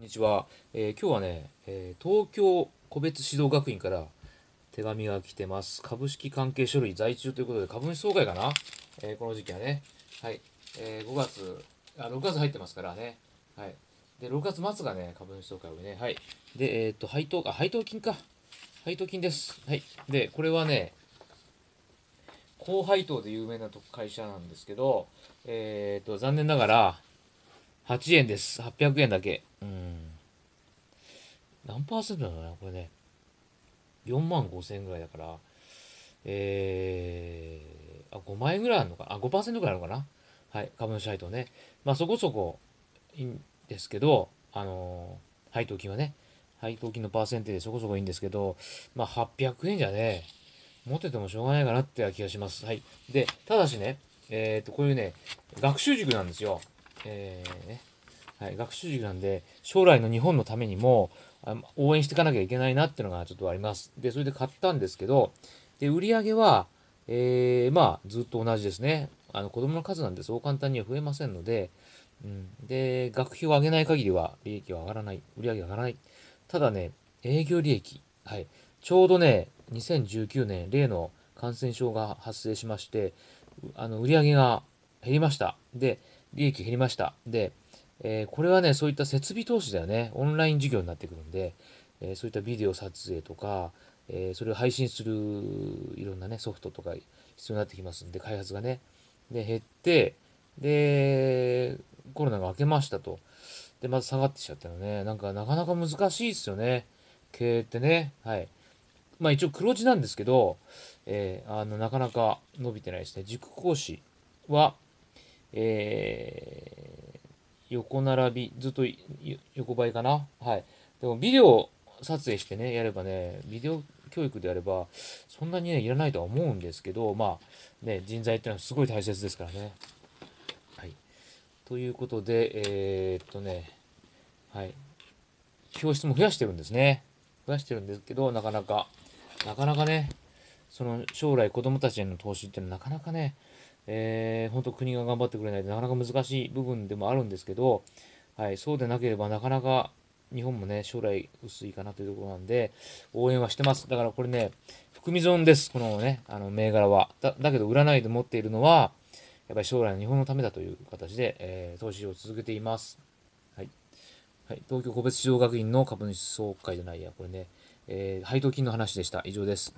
こんにちは、えー今日はね、えー東京個別指導学院から手紙が来てます。株式関係書類在中ということで、株主総会かな、えーこの時期はね。はい。え5月、あ、6月入ってますからね。はい。で、6月末がね、株主総会をね。はい。で、えっ、と、配当、あ、配当金か。配当金です。はい。で、これはね、高配当で有名な会社なんですけど、えっ、と、残念ながら、8円です。800円だけ。うん。何パーセントなのかなこれね。4万5千円ぐらいだから、えー、あ、5万円ぐらいあるのかあ、5%ぐらいあるのかなはい。株主配当ね。まあそこそこいいんですけど、あのー配当金はね、配当金のパーセンテージそこそこいいんですけど、まあ800円じゃね、持っててもしょうがないかなって気がします。はい。で、ただしね、えっ、と、こういうね、学習塾なんですよ。えーねはい、学習塾なんで、将来の日本のためにも、応援していかなきゃいけないなっていうのがちょっとあります。で、それで買ったんですけど、で、売り上げは、えー、まあ、ずっと同じですね。あの、子供の数なんでそう簡単には増えませんので、うん。で、学費を上げない限りは、利益は上がらない。売り上げが上がらない。ただね、営業利益。はい。ちょうどね、2019年、例の感染症が発生しまして、あの、売り上げが減りました。で、利益減りました。で、えーこれはね、そういった設備投資だよね。オンライン授業になってくるんで、えーそういったビデオ撮影とか、えーそれを配信するいろんなね、ソフトとか必要になってきますんで、開発がね。で、減って、で、コロナが明けましたと。で、また下がってきちゃったのね。なんか、なかなか難しいですよね。経営ってね。はい。まあ一応黒字なんですけど、えーあの、なかなか伸びてないですね。塾講師は、えー横並び、ずっと横ばいかな？はい。でも、ビデオ撮影してね、やればね、ビデオ教育であれば、そんなにね、いらないとは思うんですけど、まあ、ね、人材ってのはすごい大切ですからね。はい。ということで、えーっとね、はい。教室も増やしてるんですね。増やしてるんですけど、なかなか、なかなかね、その将来子供たちへの投資っていうのはなかなかね、え、本当国が頑張ってくれないとなかなか難しい部分でもあるんですけど、はい、そうでなければなかなか日本もね、将来薄いかなというところなんで、応援はしてます。だからこれね、含み損です、このね、あの銘柄は。だだけど売らないで持っているのは、やっぱり将来の日本のためだという形で、えー投資を続けています。はい。はい、東京個別指導学院の株主総会じゃないや、これね、えー配当金の話でした。以上です。